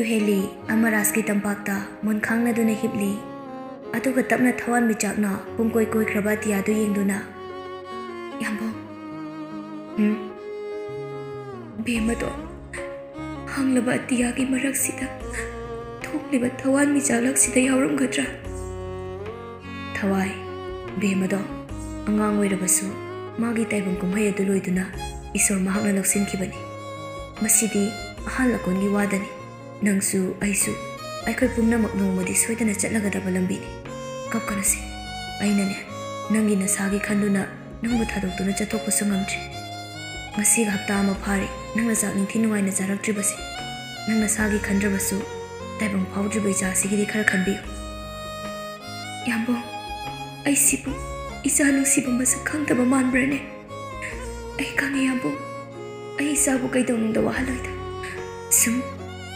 ꯌꯨꯍꯦꯂꯤ ꯑꯃꯔꯥꯖꯀꯤ ꯇꯝꯄꯥꯛꯇ ꯃꯨꯟ ꯈꯥꯡꯅꯗꯨꯅ ꯍꯤꯞꯂꯤ ꯑꯗꯨꯒ ꯇꯞꯅ ꯊꯋꯥꯟ ꯃꯤꯆꯥꯛꯅ ꯄꯨꯡꯀꯣꯏ ꯀꯣꯏꯈ꯭ꯔꯕ ꯑꯇꯤꯌꯥꯗꯨ ꯌꯦꯡꯗꯨꯅ ꯌꯥꯝꯕꯣ ꯎꯝ ꯕꯦꯃꯗꯣ ꯍꯥꯡꯂꯕ ꯑꯇꯤꯌꯥꯒꯤ ꯃꯔꯛꯁꯤꯗ ꯊꯣꯛꯂꯤꯕ ꯊꯋꯥꯟ ꯃꯤꯆꯥꯛꯂꯛꯁꯤꯗ ꯌꯥꯎꯔꯝꯒꯗ꯭ꯔꯥ ꯊꯋꯥꯏ ꯕꯦꯃꯗꯣ ꯑꯉꯥꯡ ꯑꯣꯏꯔꯕꯁꯨ ꯃꯥꯒꯤ ꯇꯥꯏꯕꯪ ꯀꯨꯝꯍꯩ ꯑꯗꯨ ꯂꯣꯏꯗꯨꯅ ꯏꯁꯣꯔ ꯃꯍꯥꯛꯅ ꯂꯧꯁꯤꯟꯈꯤꯕꯅꯤ ꯃꯁꯤꯗꯤ ꯑꯍꯜ ꯂꯀꯣꯟꯒꯤ ꯋꯥꯗꯅꯤ ꯅꯪꯁꯨ ꯑꯩꯁꯨ ꯑꯩꯈꯣꯏ ꯄꯨꯝꯅꯃꯛ ꯅꯣꯡꯃꯗꯤ ꯁꯣꯏꯗꯅ ꯆꯠꯂꯒꯗꯕ ꯂꯝꯕꯤꯅꯤ ꯀꯞꯀꯅꯨꯁꯦ ꯑꯩꯅꯅꯦ ꯅꯪꯒꯤ ꯅꯁꯥꯒꯤ ꯈꯟꯗꯨꯅ ꯅꯪꯕꯨ ꯊꯥꯗꯣꯛꯇꯨꯅ ꯆꯠꯊꯣꯛꯄꯁꯨ ꯉꯝꯗ꯭ꯔꯤ ꯉꯁꯤꯒ ꯍꯞꯇꯥ ꯑꯃ ꯐꯥꯔꯦ ꯅꯪꯅ ꯆꯥꯛ ꯅꯤꯡꯊꯤ ꯅꯨꯡꯉꯥꯏꯅ ꯆꯥꯔꯛꯇ꯭ꯔꯤꯕꯁꯦ ꯅꯪ ꯅꯁꯥꯒꯤ ꯈꯟꯗ꯭ꯔꯕꯁꯨ ꯇꯥꯏꯕꯪ ꯐꯥꯎꯗ꯭ꯔꯤꯕ ꯏꯆꯥꯁꯤꯒꯤꯗꯤ ꯈꯔ ꯈꯟꯕꯤꯌꯨ ꯌꯥꯝꯕꯣ ꯑꯩꯁꯤꯕꯨ ꯏꯆꯥ ꯅꯨꯡꯁꯤꯕ ꯃꯁꯛ ꯈꯪꯗꯕ ꯃꯥꯟꯕ꯭ꯔꯅꯦ ꯑꯩ ꯈꯪꯉꯦ ꯌꯥꯝꯕꯣ ꯑꯩ ꯏꯆꯥꯕꯨ ꯀꯩꯗꯧꯅꯨꯡꯗ ꯋꯥꯍꯜꯂꯣꯏꯗ ꯁꯨꯝ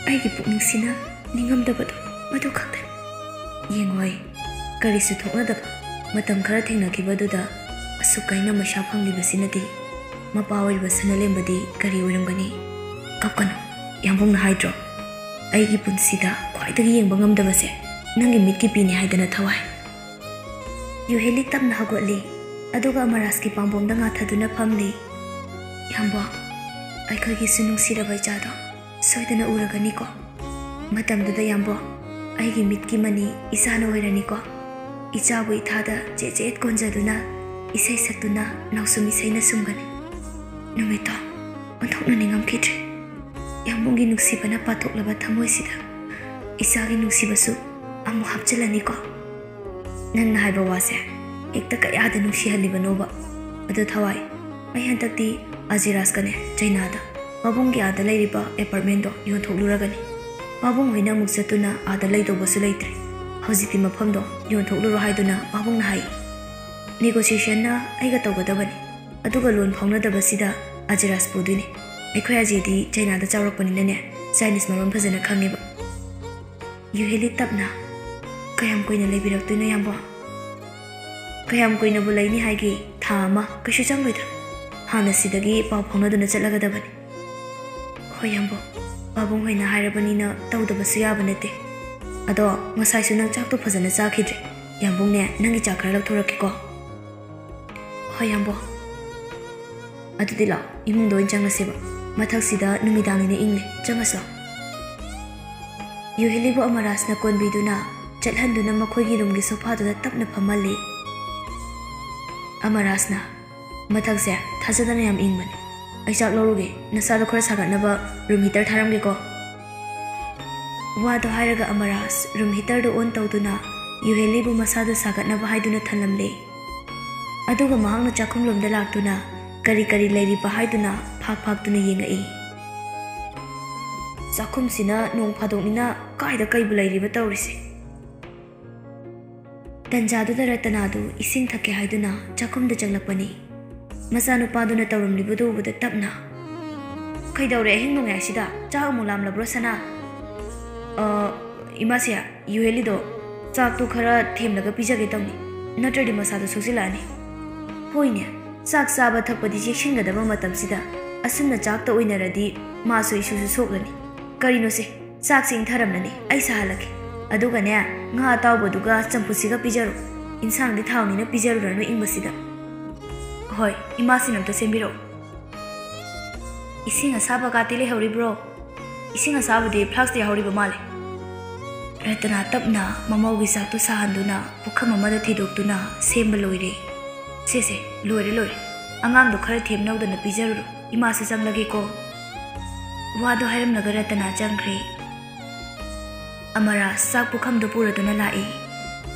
ꯑꯩꯒꯤ ꯄꯨꯛꯅꯤꯡꯁꯤꯅ ꯅꯤꯡꯉꯝꯗꯕꯗꯣ ꯃꯗꯨ ꯈꯛꯇꯅꯤ ꯌꯦꯡꯉꯣꯏ ꯀꯔꯤꯁꯨ ꯊꯣꯛꯅꯗꯕ ꯃꯇꯝ ꯈꯔ ꯊꯦꯡꯅꯈꯤꯕꯗꯨꯗ ꯑꯁꯨꯛ ꯀꯩꯅ ꯃꯩꯁꯥ ꯐꯪꯂꯤꯕꯁꯤꯅꯗꯤ ꯃꯄꯥ ꯑꯣꯏꯔꯤꯕ ꯁꯅꯂꯦꯝꯕꯗꯤ ꯀꯔꯤ ꯑꯣꯏꯔꯝꯒꯅꯤ ꯀꯞꯀꯅꯨ ꯌꯥꯝꯕꯨꯡꯅ ꯍꯥꯏꯗ꯭ꯔꯣ ꯑꯩꯒꯤ ꯄꯨꯟꯁꯤꯗ ꯈ꯭ꯋꯥꯏꯗꯒꯤ ꯌꯦꯡꯕ ꯉꯝꯗꯕꯁꯦ ꯅꯪꯒꯤ ꯃꯤꯠꯀꯤ ꯄꯤꯅꯤ ꯍꯥꯏꯗꯅ ꯊꯋꯥꯏ ꯌꯨꯍꯦꯂꯤ ꯇꯞꯅ ꯍꯧꯒꯠꯂꯤ ꯑꯗꯨꯒ ꯑꯃꯔꯥꯖꯀꯤ ꯄꯥꯝꯕꯣꯝꯗ ꯉꯥꯊꯗꯨꯅ ꯐꯝꯂꯤ ꯌꯥꯝꯕꯣ ꯑꯩꯈꯣꯏꯒꯤꯁꯨ ꯅꯨꯡꯁꯤꯔꯕ ꯏꯆꯥꯗꯣ ꯁꯣꯏꯗꯅ ꯎꯔꯒꯅꯤꯀꯣ ꯃꯇꯝꯗꯨꯗ ꯌꯥꯝꯕꯣ ꯑꯩꯒꯤ ꯃꯤꯠꯀꯤ ꯃꯅꯤ ꯏꯆꯥꯅ ꯑꯣꯏꯔꯅꯤꯀꯣ ꯏꯆꯥꯕꯨ ꯏꯊꯥꯗ ꯆꯦꯠ ꯆꯦꯠ ꯀꯣꯟꯖꯗꯨꯅ ꯏꯁꯩ ꯁꯛꯇꯨꯅ ꯅꯥꯎꯁꯨꯝ ꯏꯁꯩꯅ ꯁꯨꯝꯒꯅꯤ ꯅꯨꯃꯤꯠꯇꯣ ꯑꯣꯟꯊꯣꯛꯅ ꯅꯤꯡꯉꯝꯈꯤꯗ꯭ꯔꯦ ꯌꯥꯝꯕꯨꯡꯒꯤ ꯅꯨꯡꯁꯤꯕꯅ ꯄꯥꯊꯣꯛꯂꯕ ꯊꯃꯣꯏꯁꯤꯗ ꯏꯆꯥꯒꯤ ꯅꯨꯡꯁꯤꯕꯁꯨ ꯑꯃꯨꯛ ꯍꯥꯞꯆꯤꯜꯂꯅꯤꯀꯣ ꯅꯪꯅ ꯍꯥꯏꯕ ꯋꯥꯁꯦ ꯍꯦꯛꯇ ꯀꯌꯥꯗ ꯅꯨꯡꯁꯤꯍꯜꯂꯤꯕꯅꯣꯕ ꯑꯗꯨ ꯊꯋꯥꯏ ꯑꯩ ꯍꯟꯗꯛꯇꯤ ꯑꯖꯤꯔꯥꯖꯀꯅꯦ ꯆꯩꯅꯥꯗ ꯄꯥꯕꯨꯡꯒꯤ ꯑꯥꯗ ꯂꯩꯔꯤꯕ ꯑꯦꯄꯥꯔꯠꯃꯦꯟꯗꯣ ꯌꯣꯟꯊꯣꯛꯂꯨꯔꯒꯅꯤ ꯄꯥꯕꯨꯡ ꯍꯣꯏꯅ ꯑꯃꯨꯛ ꯆꯠꯇꯨꯅ ꯑꯥꯗ ꯂꯩꯗꯧꯕꯁꯨ ꯂꯩꯇ꯭ꯔꯦ ꯍꯧꯖꯤꯛꯇꯤ ꯃꯐꯝꯗꯣ ꯌꯣꯟꯊꯣꯛꯂꯨꯔꯣ ꯍꯥꯏꯗꯨꯅ ꯄꯥꯕꯨꯡꯅ ꯍꯥꯏ ꯅꯦꯒꯣꯁꯤꯌꯦꯁꯟꯅ ꯑꯩꯒ ꯇꯧꯒꯗꯕꯅꯤ ꯑꯗꯨꯒ ꯂꯣꯟ ꯐꯥꯎꯅꯗꯕꯁꯤꯗ ꯑꯖꯤꯔꯥꯖ ꯄꯨꯗꯣꯏꯅꯤ ꯑꯩꯈꯣꯏ ꯑꯖꯦꯗꯤ ꯆꯩꯅꯥꯗ ꯆꯥꯎꯔꯛꯄꯅꯤꯅꯅꯦ ꯆꯥꯏꯅꯤꯁ ꯃꯔꯣꯟ ꯐꯖꯅ ꯈꯪꯉꯦꯕ ꯌꯨꯍꯦꯂꯤ ꯇꯞꯅ ꯀꯌꯥꯝ ꯀꯨꯏꯅ ꯂꯩꯕꯤꯔꯛꯇꯣꯏꯅꯣ ꯌꯥꯝꯕꯣ ꯀꯌꯥꯝ ꯀꯨꯏꯅꯕꯨ ꯂꯩꯅꯤ ꯍꯥꯏꯒꯦ ꯊꯥ ꯑꯃ ꯀꯩꯁꯨ ꯆꯪꯂꯣꯏꯗ ꯍꯥꯟꯅ ꯁꯤꯗꯒꯤ ꯄꯥꯎ ꯐꯥꯎꯅꯗꯨꯅ ꯆꯠꯂꯒꯗꯕꯅꯤ ꯍꯣꯏ ꯌꯥꯝꯕꯣ ꯄꯥꯕꯨꯡ ꯍꯣꯏꯅ ꯍꯥꯏꯔꯕꯅꯤꯅ ꯇꯧꯗꯕꯁꯨ ꯌꯥꯕ ꯅꯠꯇꯦ ꯑꯗꯣ ꯉꯁꯥꯏꯁꯨ ꯅꯪ ꯆꯥꯛꯇꯣ ꯐꯖꯅ ꯆꯥꯈꯤꯗ꯭ꯔꯦ ꯌꯥꯝꯕꯨꯡꯅꯦ ꯅꯪꯒꯤ ꯆꯥꯛ ꯈꯔ ꯂꯧꯊꯣꯔꯛꯀꯦꯀꯣ ꯍꯣꯏ ꯌꯥꯝꯕꯣ ꯑꯗꯨꯗꯤ ꯂꯥꯛꯑꯣ ꯏꯃꯨꯡꯗ ꯑꯣꯏꯅ ꯆꯪꯉꯁꯦꯕ ꯃꯊꯛꯁꯤꯗ ꯅꯨꯃꯤꯗꯥꯡꯅꯤꯅ ꯏꯪꯂꯦ ꯆꯪꯉꯁꯤ ꯂꯥꯛꯑꯣ ꯌꯨꯍꯦꯂꯤꯕꯨ ꯑꯃꯔꯥꯖꯅ ꯀꯣꯟꯕꯤꯗꯨꯅ ꯆꯠꯍꯟꯗꯨꯅ ꯃꯈꯣꯏꯒꯤ ꯔꯨꯝꯒꯤ ꯁꯣꯐꯥꯗꯨꯗ ꯇꯞꯅ ꯐꯝꯍꯜꯂꯤ ꯑꯃꯔꯥꯖꯅ ꯃꯊꯛꯁꯦ ꯊꯥꯖꯗꯅ ꯌꯥꯝ ꯏꯪꯕꯅꯤ ꯑꯩ ꯆꯥꯛ ꯂꯧꯔꯨꯒꯦ ꯅꯁꯥꯗꯣ ꯈꯔ ꯁꯥꯒꯠꯅꯕ ꯔꯨꯝ ꯍꯤꯇꯔ ꯊꯥꯔꯝꯒꯦꯀꯣ ꯋꯥꯗꯣ ꯍꯥꯏꯔꯒ ꯑꯃꯔꯥꯖ ꯔꯨꯝ ꯍꯤꯇꯔꯗꯨ ꯑꯣꯟ ꯇꯧꯗꯨꯅ ꯌꯨꯍꯦꯂꯤꯕꯨ ꯃꯁꯥꯗꯨ ꯁꯥꯒꯠꯅꯕ ꯍꯥꯏꯗꯨꯅ ꯊꯜꯂꯝꯂꯦ ꯑꯗꯨꯒ ꯃꯍꯥꯛꯅ ꯆꯥꯛꯈꯨꯝꯂꯣꯝꯗ ꯂꯥꯛꯇꯨꯅ ꯀꯔꯤ ꯀꯔꯤ ꯂꯩꯔꯤꯕ ꯍꯥꯏꯗꯨꯅ ꯐꯥꯛ ꯐꯥꯛꯇꯨꯅ ꯌꯦꯡꯉꯛꯏ ꯆꯥꯛꯈꯨꯝꯁꯤꯅ ꯅꯣꯡ ꯐꯥꯗꯣꯛꯅꯤꯅ ꯀꯥꯏꯗ ꯀꯩꯕꯨ ꯂꯩꯔꯤꯕ ꯇꯧꯔꯤꯁꯦ ꯇꯟꯖꯥꯗꯨꯗ ꯔꯇꯅꯥꯗꯨ ꯏꯁꯤꯡ ꯊꯛꯀꯦ ꯍꯥꯏꯗꯨꯅ ꯆꯥꯛꯈꯨꯝꯗ ꯆꯪꯂꯛꯄꯅꯤ ꯃꯆꯥꯅꯨꯄꯥꯗꯨꯅ ꯇꯧꯔꯝꯂꯤꯕꯗꯨ ꯎꯕꯗ ꯇꯞꯅ ꯀꯩꯗꯧꯔꯦ ꯑꯍꯤꯡ ꯅꯣꯡꯌꯥꯏꯁꯤꯗ ꯆꯥꯛ ꯑꯃꯨꯛ ꯂꯥꯝꯂꯕ꯭ꯔꯣ ꯁꯅꯥ ꯏꯃꯥꯁꯦ ꯌꯨꯍꯦꯂꯤꯗꯣ ꯆꯥꯛꯇꯣ ꯈꯔ ꯊꯦꯝꯂꯒ ꯄꯤꯖꯒꯦ ꯇꯧꯅꯤ ꯅꯠꯇ꯭ꯔꯗꯤ ꯃꯁꯥꯗꯣ ꯁꯣꯛꯆꯤꯜꯂꯛꯑꯅꯤ ꯍꯣꯏꯅꯦ ꯆꯥꯛ ꯆꯥꯕ ꯊꯛꯄꯗꯤ ꯆꯦꯛꯁꯤꯟꯒꯗꯕ ꯃꯇꯝꯁꯤꯗ ꯑꯁꯨꯝꯅ ꯆꯥꯛꯇ ꯑꯣꯏꯅꯔꯗꯤ ꯃꯥꯁꯨ ꯏꯁꯨꯁꯨ ꯁꯣꯛꯂꯅꯤ ꯀꯔꯤꯅꯣꯁꯦ ꯆꯥꯛꯁꯦ ꯏꯪꯊꯔꯝꯂꯅꯤ ꯑꯩ ꯁꯥꯍꯜꯂꯛꯀꯦ ꯑꯗꯨꯒꯅꯦ ꯉꯥ ꯑꯇꯥꯎꯕꯗꯨꯒ ꯆꯝꯐꯨꯠꯁꯤꯒ ꯄꯤꯖꯔꯣ ꯏꯟꯁꯥꯡꯗꯤ ꯊꯥꯎꯅꯤꯅ ꯄꯤꯖꯔꯨꯔꯅꯨ ꯏꯪꯕꯁꯤꯗ ꯍꯣꯏ ꯏꯃꯥꯁꯤꯅ ꯑꯝꯇ ꯁꯦꯝꯕꯤꯔꯛꯑꯣ ꯏꯁꯤꯡ ꯑꯁꯥꯕ ꯀꯥꯇꯤ ꯂꯩꯍꯧꯔꯤꯕ꯭ꯔꯣ ꯏꯁꯤꯡ ꯑꯁꯥꯕꯗꯤ ꯐ꯭ꯂꯥꯛꯁꯇ ꯌꯥꯎꯔꯤꯕ ꯃꯥꯜꯂꯦ ꯔꯇꯅꯥ ꯇꯞꯅ ꯃꯃꯧꯒꯤ ꯆꯥꯛꯇꯨ ꯁꯥꯍꯟꯗꯨꯅ ꯄꯨꯈꯝ ꯑꯃꯗ ꯊꯤꯗꯣꯛꯇꯨꯅ ꯁꯦꯝꯕ ꯂꯣꯏꯔꯦ ꯁꯦꯁꯦ ꯂꯣꯏꯔꯦ ꯂꯣꯏꯔꯦ ꯑꯉꯥꯡꯗꯣ ꯈꯔ ꯊꯦꯝꯅꯧꯗꯅ ꯄꯤꯖꯔꯨꯔꯣ ꯏꯃꯥꯁꯨ ꯆꯪꯂꯒꯦꯀꯣ ꯋꯥꯗꯣ ꯍꯥꯏꯔꯝꯂꯒ ꯔꯇꯅꯥ ꯆꯪꯈ꯭ꯔꯦ ꯑꯃꯔꯥꯖ ꯆꯥꯛ ꯄꯨꯈꯝꯗꯨ ꯄꯨꯔꯗꯨꯅ ꯂꯥꯛꯏ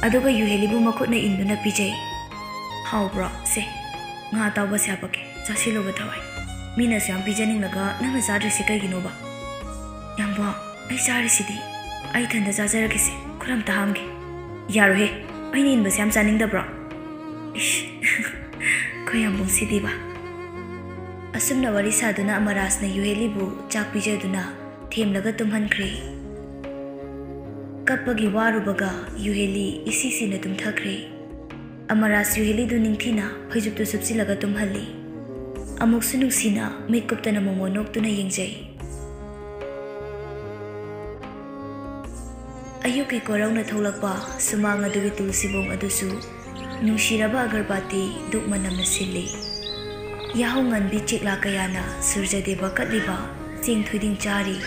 ꯑꯗꯨꯒ ꯌꯨꯍꯦꯂꯤꯕꯨ ꯃꯈꯨꯠꯅ ꯏꯟꯗꯨꯅ ꯄꯤꯖꯩ ꯍꯥꯎꯕ꯭ꯔꯣ ꯁꯦ ꯉꯥ ꯑꯇꯥꯎꯕꯁꯦ ꯍꯥꯄꯛꯀꯦ ꯆꯥꯁꯤꯜꯂꯨꯕ ꯊꯋꯥꯏ ꯃꯤꯅꯁꯨ ꯌꯥꯝ ꯄꯤꯖꯅꯤꯡꯂꯒ ꯅꯪꯅ ꯆꯥꯗ꯭ꯔꯤꯁꯦ ꯀꯩꯒꯤꯅꯣꯕ ꯌꯥꯝꯕꯣ ꯑꯩ ꯆꯥꯔꯤꯁꯤꯗꯤ ꯑꯩ ꯏꯊꯟꯇ ꯆꯥꯖꯔꯒꯦꯁꯦ ꯈꯨꯠ ꯑꯝꯇ ꯍꯥꯝꯒꯦ ꯌꯥꯔꯣꯍꯦ ꯑꯩꯅ ꯏꯟꯕꯁꯦ ꯌꯥꯝ ꯆꯥꯅꯤꯡꯗꯕ꯭ꯔꯣ ꯏꯁ ꯑꯩꯈꯣꯏ ꯌꯥꯝꯕꯨꯡꯁꯤꯗꯤꯕ ꯑꯁꯨꯝꯅ ꯋꯥꯔꯤ ꯁꯥꯗꯨꯅ ꯑꯃꯔꯥꯖꯅ ꯌꯨꯍꯦꯂꯤꯕꯨ ꯆꯥꯛ ꯄꯤꯖꯗꯨꯅ ꯊꯦꯝꯂꯒ ꯇꯨꯝꯍꯟꯈ꯭ꯔꯦ ꯀꯞꯄꯒꯤ ꯋꯥꯔꯨꯕꯒ ꯌꯨꯍꯦꯂꯤ ꯏꯁꯤꯁꯤꯅ ꯇꯨꯝꯊꯈ꯭ꯔꯦ ꯑꯃꯔꯥꯖ ꯌꯨꯍꯦꯂꯤꯗꯨ ꯅꯤꯡꯊꯤꯅ ꯐꯩꯖꯨꯞꯇꯨ ꯁꯨꯞꯆꯤꯜꯂꯒ ꯇꯨꯝꯍꯜꯂꯤ ꯑꯃꯨꯛꯁꯨ ꯅꯨꯡꯁꯤꯅ ꯃꯤꯠ ꯀꯨꯞꯇꯅ ꯃꯣꯃꯣ ꯅꯣꯛꯇꯨꯅ ꯌꯦꯡꯖꯩ ꯑꯌꯨꯛꯀꯤ ꯀꯣꯔꯧꯅ ꯊꯣꯛꯂꯛꯄ ꯁꯨꯃꯥꯡ ꯑꯗꯨꯒꯤ ꯇꯨꯜꯁꯤꯕꯣꯡ ꯑꯗꯨꯁꯨ ꯅꯨꯡꯁꯤꯔꯕ ꯑꯒꯔꯕꯥꯇꯤ ꯗꯨꯛ ꯃꯅꯝꯅ ꯁꯤꯜꯂꯤ ꯌꯥꯍꯧ ꯉꯟꯕꯤ ꯆꯦꯛꯂꯥ ꯀꯌꯥꯅ ꯁꯨꯔꯖꯗꯦꯕ ꯀꯠꯂꯤꯕ ꯆꯦꯡ ꯊꯣꯏꯗꯤꯡ ꯆꯥꯔꯤ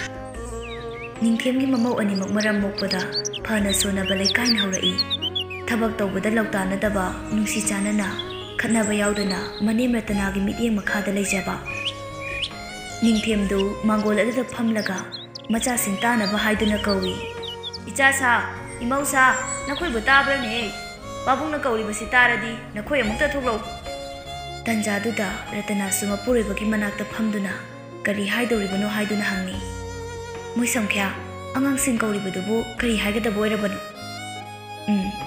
ꯅꯤꯡꯊꯦꯝꯒꯤ ꯃꯃꯧ ꯑꯅꯤꯃꯛ ꯃꯔꯝ ꯃꯣꯛꯄꯗ ꯐꯅ ꯁꯣꯟꯅꯕ ꯂꯩꯀꯥꯏꯅ ꯍꯧꯔꯛꯏ ꯊꯕꯛ ꯇꯧꯕꯗ ꯂꯧꯇꯥꯅꯗꯕ ꯅꯨꯡꯁꯤ ꯆꯥꯟꯅꯅ ꯈꯠꯅꯕ ꯌꯥꯎꯗꯅ ꯃꯅꯦꯝ ꯔꯇꯅꯥꯒꯤ ꯃꯤꯠꯌꯦꯡ ꯃꯈꯥꯗ ꯂꯩꯖꯕ ꯅꯤꯡꯊꯦꯝꯗꯨ ꯃꯥꯡꯒꯣꯜ ꯑꯗꯨꯗ ꯐꯝꯂꯒ ꯃꯆꯥꯁꯤꯡ ꯇꯥꯅꯕ ꯍꯥꯏꯗꯨꯅ ꯀꯧꯏ ꯏꯆꯥꯁꯥ ꯏꯃꯧꯁꯥ ꯅꯈꯣꯏꯕꯨ ꯇꯥꯕ꯭ꯔꯅꯦ ꯄꯥꯕꯨꯡꯅ ꯀꯧꯔꯤꯕꯁꯤ ꯇꯥꯔꯗꯤ ꯅꯈꯣꯏ ꯑꯃꯨꯛꯇ ꯊꯣꯛꯂꯛꯎ ꯇꯟꯖꯥꯗꯨꯗ ꯔꯇꯅꯥꯁꯨ ꯃꯄꯨꯔꯣꯏꯕꯒꯤ ꯃꯅꯥꯛꯇ ꯐꯝꯗꯨꯅ ꯀꯔꯤ ꯍꯥꯏꯗꯧꯔꯤꯕꯅꯣ ꯍꯥꯏꯗꯨꯅ ꯍꯪꯉꯤ ꯃꯣꯏ ꯁꯝꯈ꯭ꯌꯥ ꯑꯉꯥꯡꯁꯤꯡ ꯀꯧꯔꯤꯕꯗꯨꯕꯨ ꯀꯔꯤ ꯍꯥꯏꯒꯗꯕ ꯑꯣꯏꯔꯕꯅꯣ ꯎꯝ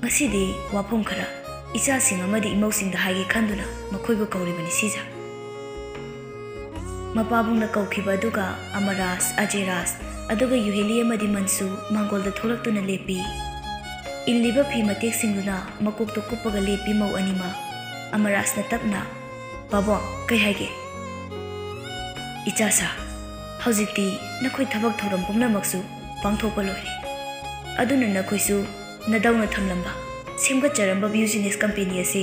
ꯉꯁꯤꯗꯤ ꯋꯥꯐꯝ ꯈꯔ ꯏꯆꯥꯁꯤꯡ ꯑꯃꯗꯤ ꯏꯃꯧꯁꯤꯡꯗ ꯍꯥꯏꯒꯦ ꯈꯟꯗꯨꯅ ꯃꯈꯣꯏꯕꯨ ꯀꯧꯔꯤꯕꯅꯤ ꯁꯤꯖꯥ ꯃꯄꯥꯕꯨꯡꯅ ꯀꯧꯈꯤꯕ ꯑꯗꯨꯒ ꯑꯃꯔꯥꯖ ꯑꯖꯦꯔꯥꯖ ꯑꯗꯨꯒ ꯌꯨꯍꯦꯂꯤ ꯑꯃꯗꯤ ꯃꯟꯁꯨ ꯃꯥꯡꯒꯣꯜꯗ ꯊꯣꯛꯂꯛꯇꯨꯅ ꯂꯦꯞꯄꯤ ꯏꯜꯂꯤꯕ ꯐꯤ ꯃꯇꯦꯛꯁꯤꯡꯗꯨꯅ ꯃꯀꯣꯛꯇ ꯀꯨꯞꯄꯒ ꯂꯦꯞꯄꯤ ꯃꯧ ꯑꯅꯤꯃꯛ ꯑꯃꯔꯥꯖꯅ ꯇꯞꯅ ꯕꯥꯕꯣ ꯀꯩ ꯍꯥꯏꯒꯦ ꯏꯆꯥꯁꯥ ꯍꯧꯖꯤꯛꯇꯤ ꯅꯈꯣꯏ ꯊꯕꯛ ꯊꯧꯔꯝ ꯄꯨꯝꯅꯃꯛꯁꯨ ꯄꯥꯡꯊꯣꯛꯄ ꯂꯣꯏꯔꯦ ꯑꯗꯨꯅ ꯅꯈꯣꯏꯁꯨ ꯅꯗꯧꯅ ꯊꯝꯂꯝꯕ ꯁꯦꯝꯒꯠꯆꯔꯝꯕ ꯕ꯭ꯌꯨꯖꯤꯅꯦꯁ ꯀꯝꯄꯦꯅꯤ ꯑꯁꯤ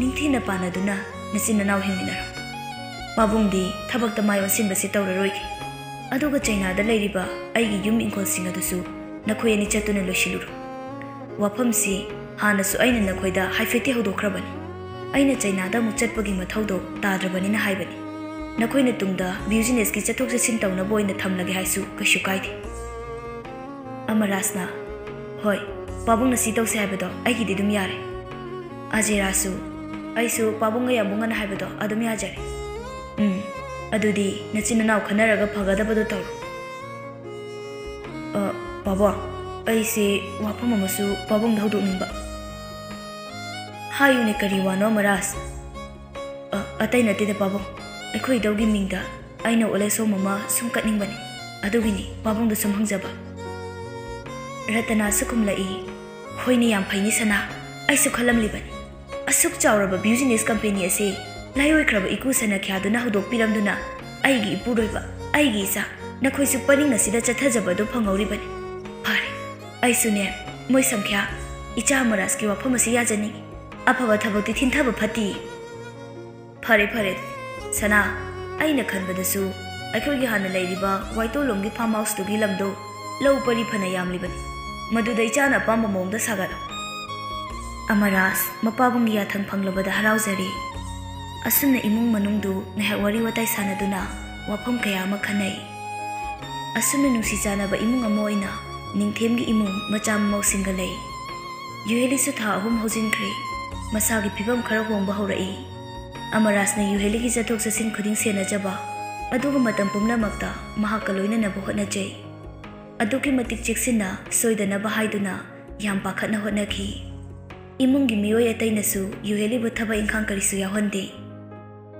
ꯅꯤꯡꯊꯤꯅ ꯄꯥꯟꯅꯗꯨꯅ ꯃꯆꯤꯟ ꯃꯅꯥꯎ ꯍꯤꯡꯃꯤꯟꯅꯔꯝꯃꯤ ꯄꯥꯕꯨꯡꯗꯤ ꯊꯕꯛꯇ ꯃꯥꯏ ꯑꯣꯟꯁꯤꯟꯕꯁꯤ ꯇꯧꯔꯔꯣꯏꯈꯤ ꯑꯗꯨꯒ ꯆꯩꯅꯥꯗ ꯂꯩꯔꯤꯕ ꯑꯩꯒꯤ ꯌꯨꯝ ꯏꯪꯈꯣꯜꯁꯤꯡ ꯑꯗꯨꯁꯨ ꯅꯈꯣꯏ ꯑꯅꯤ ꯆꯠꯇꯨꯅ ꯂꯣꯏꯁꯤꯜꯂꯨꯔꯣ ꯋꯥꯐꯝꯁꯤ ꯍꯥꯟꯅꯁꯨ ꯑꯩꯅ ꯅꯈꯣꯏꯗ ꯍꯥꯏꯐꯦꯠꯇꯤ ꯍꯧꯗꯣꯛꯈ꯭ꯔꯕꯅꯤ ꯑꯩꯅ ꯆꯩꯅꯥꯗ ꯑꯃꯨꯛ ꯆꯠꯄꯒꯤ ꯃꯊꯧꯗꯣ ꯇꯥꯗ꯭ꯔꯕꯅꯤꯅ ꯍꯥꯏꯕꯅꯤ ꯅꯈꯣꯏꯅ ꯇꯨꯡꯗ ꯕ꯭ꯌꯨꯖꯤꯅꯦꯁꯀꯤ ꯆꯠꯊꯣꯛ ꯆꯠꯁꯤꯟ ꯇꯧꯅꯕ ꯑꯣꯏꯅ ꯊꯝꯂꯒꯦ ꯍꯥꯏꯁꯨ ꯀꯩꯁꯨ ꯀꯥꯏꯗꯦ ꯑꯃꯔꯥꯖꯅ ꯍꯣꯏ ꯄꯥꯕꯨꯡꯅ ꯁꯤ ꯇꯧꯁꯦ ꯍꯥꯏꯕꯗꯣ ꯑꯩꯒꯤꯗꯤ ꯑꯗꯨꯝ ꯌꯥꯔꯦ ꯑꯖꯦꯔꯥꯁꯨ ꯑꯩꯁꯨ ꯄꯥꯕꯨꯡꯒ ꯌꯥꯝꯕꯨꯡꯒꯅ ꯍꯥꯏꯕꯗꯣ ꯑꯗꯨꯝ ꯌꯥꯖꯔꯦ ꯎꯝ ꯑꯗꯨꯗꯤ ꯅꯆꯤꯟ ꯅꯅꯥꯎ ꯈꯟꯅꯔꯒ ꯐꯒꯗꯕꯗꯣ ꯇꯧꯔꯣ ꯄꯥꯕꯣ ꯑꯩꯁꯦ ꯋꯥꯐꯝ ꯑꯃꯁꯨ ꯄꯥꯕꯨꯡꯗ ꯍꯧꯗꯣꯛꯅꯤꯡꯕ ꯍꯥꯏꯌꯨꯅꯦ ꯀꯔꯤ ꯋꯥꯅꯣ ꯑꯃꯔꯥꯖ ꯑꯇꯩ ꯅꯠꯇꯦꯗ ꯄꯥꯕꯨꯡ ꯑꯩꯈꯣꯏ ꯏꯙꯧꯒꯤ ꯃꯤꯡꯗ ꯑꯩꯅ ꯑꯣꯂꯦꯁꯣꯝ ꯑꯃ ꯁꯨꯝ ꯀꯠꯅꯤꯡꯕꯅꯤ ꯑꯗꯨꯒꯤꯅꯤ ꯄꯥꯕꯨꯡꯗ ꯁꯨꯝ ꯍꯪꯖꯕ ꯔꯇꯅꯥꯁꯨ ꯈꯨꯝꯂꯛꯏ ꯍꯣꯏꯅꯦ ꯌꯥꯝ ꯐꯩꯅꯤ ꯁꯅꯥ ꯑꯩꯁꯨ ꯈꯜꯂꯝꯂꯤꯕꯅꯤ ꯑꯁꯨꯛ ꯆꯥꯎꯔꯕ ꯕꯤꯖꯤꯅꯦꯁ ꯀꯝꯄꯦꯅꯤ ꯑꯁꯤ ꯂꯥꯏꯑꯣꯏꯈ꯭ꯔꯕ ꯏꯀꯨ ꯁꯅꯈ꯭ꯌꯥꯗꯨꯅ ꯍꯧꯗꯣꯛꯄꯤꯔꯝꯗꯨꯅ ꯑꯩꯒꯤ ꯏꯄꯨꯔꯣꯏꯕ ꯑꯩꯒꯤ ꯏꯆꯥ ꯅꯈꯣꯏꯁꯨ ꯄꯔꯤꯡ ꯑꯁꯤꯗ ꯆꯠꯊꯖꯕꯗꯨ ꯐꯪꯍꯧꯔꯤꯕꯅꯤ ꯐꯔꯦ ꯑꯩꯁꯨꯅꯦ ꯃꯣꯏ ꯁꯝꯈ꯭ꯌꯥ ꯏꯆꯥ ꯑꯃꯔꯥꯖꯀꯤ ꯋꯥꯐꯝ ꯑꯁꯤ ꯌꯥꯖꯅꯤꯡꯉꯤ ꯑꯐꯕ ꯊꯕꯛꯇꯤ ꯊꯤꯟꯊꯕ ꯐꯠꯇꯤꯌꯦ ꯐꯔꯦ ꯐꯔꯦ ꯁꯅꯥ ꯑꯩꯅ ꯈꯟꯕꯗꯁꯨ ꯑꯩꯈꯣꯏꯒꯤ ꯍꯥꯟꯅ ꯂꯩꯔꯤꯕ ꯋꯥꯏꯇꯣꯂꯣꯝꯒꯤ ꯐꯥꯔꯝ ꯍꯥꯎꯁꯇꯨꯒꯤ ꯂꯝꯗꯣ ꯂꯧ ꯄꯔꯤ ꯐꯅ ꯌꯥꯝꯂꯤꯕꯅꯤ ꯃꯗꯨꯗ ꯏꯆꯥꯅ ꯑꯄꯥꯝꯕ ꯃꯑꯣꯡꯗ ꯁꯥꯒꯠꯂꯣ ꯑꯃꯔꯥꯖ ꯃꯄꯥꯕꯨꯡꯒꯤ ꯌꯥꯊꯪ ꯐꯪꯂꯕꯗ ꯍꯔꯥꯎꯖꯔꯤ ꯑꯁꯨꯝꯅ ꯏꯃꯨꯡ ꯃꯅꯨꯡꯗꯨ ꯉꯥꯏꯍꯥꯛ ꯋꯥꯔꯤ ꯋꯥꯇꯥꯏ ꯁꯥꯟꯅꯗꯨꯅ ꯋꯥꯐꯝ ꯀꯌꯥ ꯑꯃ ꯈꯟꯅꯩ ꯑꯁꯨꯝꯅ ꯅꯨꯡꯁꯤ ꯆꯥꯟꯅꯕ ꯏꯃꯨꯡ ꯑꯃ ꯑꯣꯏꯅ ꯅꯤꯡꯊꯦꯝꯒꯤ ꯏꯃꯨꯡ ꯃꯆꯥ ꯃꯃꯧꯁꯤꯡꯒ ꯂꯩ ꯌꯨꯍꯦꯂꯤꯁꯨ ꯊꯥ ꯑꯍꯨꯝ ꯍꯧꯖꯤꯟꯈ꯭ꯔꯦ ꯃꯁꯥꯒꯤ ꯐꯤꯕꯝ ꯈꯔ ꯍꯣꯡꯕ ꯍꯧꯔꯛꯏ ꯑꯃꯔꯥꯖꯅ ꯌꯨꯍꯦꯂꯤꯒꯤ ꯆꯠꯊꯣꯛ ꯆꯠꯁꯤꯟ ꯈꯨꯗꯤꯡ ꯁꯦꯟꯅꯖꯕ ꯑꯗꯨꯒ ꯃꯇꯝ ꯄꯨꯝꯅꯃꯛꯇ ꯃꯍꯥꯛꯀ ꯂꯣꯏꯅꯅꯕ ꯍꯣꯠꯅꯖꯩ ꯑꯗꯨꯛꯀꯤ ꯃꯇꯤꯛ ꯆꯦꯛꯁꯤꯟꯅ ꯁꯣꯏꯗꯅꯕ ꯍꯥꯏꯗꯨꯅ ꯌꯥꯝ ꯄꯥꯈꯠꯅ ꯍꯣꯠꯅꯈꯤ ꯏꯃꯨꯡꯒꯤ ꯃꯤꯑꯣꯏ ꯑꯇꯩꯅꯁꯨ ꯌꯨꯍꯦꯂꯤꯕꯨ ꯊꯕꯛ ꯏꯪꯈꯥꯡ ꯀꯔꯤꯁꯨ ꯌꯥꯎꯍꯟꯗꯦ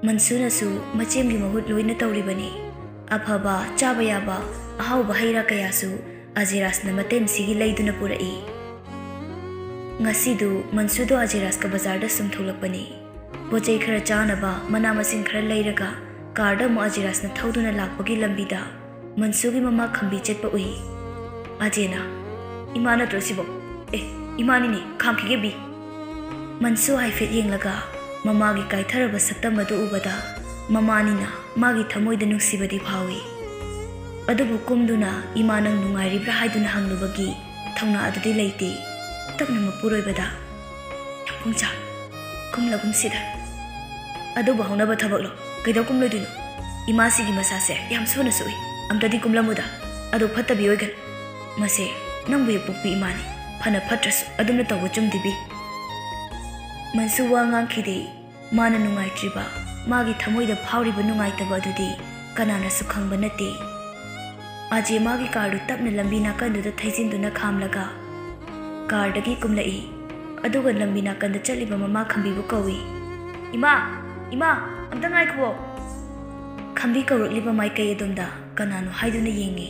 ꯃꯟꯁꯨꯅꯁꯨ ꯃꯆꯦꯝꯒꯤ ꯃꯍꯨꯠ ꯂꯣꯏꯅ ꯇꯧꯔꯤꯕꯅꯤ ꯑꯐꯕ ꯆꯥꯕ ꯌꯥꯕ ꯑꯍꯥꯎꯕ ꯍꯩ ꯔꯥ ꯀꯌꯥꯁꯨ ꯑꯖꯤꯔꯥꯁꯅ ꯃꯇꯦꯝꯁꯤꯒꯤ ꯂꯩꯗꯨꯅ ꯄꯨꯔꯛꯏ ꯉꯁꯤꯗꯨ ꯃꯟꯁꯨꯗꯣ ꯑꯖꯤꯔꯥꯁꯀ ꯕꯖꯥꯔꯗ ꯁꯨꯝ ꯊꯣꯛꯂꯛꯄꯅꯤ ꯄꯣꯠꯆꯩ ꯈꯔ ꯆꯥꯅꯕ ꯃꯅꯥ ꯃꯁꯤꯡ ꯈꯔ ꯂꯩꯔꯒ ꯀꯥꯔꯗ ꯑꯃꯨꯛ ꯑꯖꯤꯔꯥꯁꯅ ꯊꯧꯗꯨꯅ ꯂꯥꯛꯄꯒꯤ ꯂꯝꯕꯤꯗ ꯃꯟꯁꯨꯒꯤ ꯃꯃꯥ ꯈꯝꯕꯤ ꯆꯠꯄ ꯎꯏ ꯑꯖꯦꯅ ꯏꯃꯥ ꯅꯠꯇ꯭ꯔꯣ ꯁꯤꯕꯣ ꯑꯦ ꯏꯃꯥꯅꯤꯅꯦ ꯈꯥꯝꯈꯤꯒꯦ ꯕꯤ ꯃꯟꯁꯨ ꯍꯥꯏꯐꯦꯠ ꯌꯦꯡꯂꯒ ꯃꯃꯥꯒꯤ ꯀꯥꯏꯊꯔꯕ ꯁꯛꯇꯝ ꯑꯗꯨ ꯎꯕꯗ ꯃꯃꯥꯅꯤꯅ ꯃꯥꯒꯤ ꯊꯃꯣꯏꯗ ꯅꯨꯡꯁꯤꯕꯗꯤ ꯐꯥꯎꯏ ꯑꯗꯨꯕꯨ ꯀꯨꯝꯗꯨꯅ ꯏꯃꯥ ꯅꯪ ꯅꯨꯡꯉꯥꯏꯔꯤꯕ꯭ꯔꯥ ꯍꯥꯏꯗꯨꯅ ꯍꯪꯂꯨꯕꯒꯤ ꯊꯧꯅꯥ ꯑꯗꯨꯗꯤ ꯂꯩꯇꯦ ꯇꯞꯅ ꯃꯄꯨꯔꯣꯏꯕꯗ ꯌꯥꯝꯄꯨꯡꯆꯥ ꯀꯨꯝꯂꯒꯨꯝꯁꯤꯗ ꯑꯗꯨꯕꯨ ꯍꯧꯅꯕ ꯊꯕꯛꯂꯣ ꯀꯩꯗꯧ ꯀꯨꯝꯂꯣꯏꯗꯣꯏꯅꯣ ꯏꯃꯥꯁꯤꯒꯤ ꯃꯁꯥꯁꯦ ꯌꯥꯝ ꯁꯣꯟꯅꯁꯨ ꯎꯏ ꯑꯝꯇꯗꯤ ꯀꯨꯝꯂꯝꯃꯨꯗ ꯑꯗꯨ ꯐꯠꯇꯕꯤ ꯑꯣꯏꯒꯅꯨ ꯃꯁꯦ ꯅꯪꯕꯨ ꯍꯦꯛ ꯄꯣꯛꯄꯤ ꯏꯃꯥꯅꯤ ꯐꯅ ꯐꯠꯇ꯭ꯔꯁꯨ ꯑꯗꯨꯝꯅ ꯇꯧꯕ ꯆꯨꯝꯗꯤꯕꯤ ꯃꯟꯁꯨ ꯋꯥ ꯉꯥꯡꯈꯤꯗꯦ ꯃꯥꯅ ꯅꯨꯡꯉꯥꯏꯇ꯭ꯔꯤꯕ ꯃꯥꯒꯤ ꯊꯃꯣꯏꯗ ꯐꯥꯎꯔꯤꯕ ꯅꯨꯡꯉꯥꯏꯇꯕ ꯑꯗꯨꯗꯤ ꯀꯅꯥꯅꯁꯨ ꯈꯪꯕ ꯅꯠꯇꯦ ꯑꯖꯦ ꯃꯥꯒꯤ ꯀꯥꯔꯗꯨ ꯇꯞꯅ ꯂꯝꯕꯤ ꯅꯥꯀꯟꯗꯨꯗ ꯊꯩꯖꯤꯟꯗꯨꯅ ꯈꯥꯝꯂꯒ ꯀꯥꯔꯗꯒꯤ ꯀꯨꯝꯂꯛꯏ ꯑꯗꯨꯒ ꯂꯝꯕꯤ ꯅꯥꯀꯟꯗ ꯆꯠꯂꯤꯕ ꯃꯃꯥ ꯈꯝꯕꯤꯕꯨ ꯀꯧꯏ ꯏꯃꯥ ꯏꯃꯥ ꯑꯝꯇ ꯉꯥꯏꯈꯨꯋꯣ ꯈꯝꯕꯤ ꯀꯧꯔꯛꯂꯤꯕ ꯃꯥꯏꯀꯩ ꯑꯗꯣꯝꯗ ꯀꯅꯥꯅꯣ ꯍꯥꯏꯗꯨꯅ ꯌꯦꯡꯉꯤ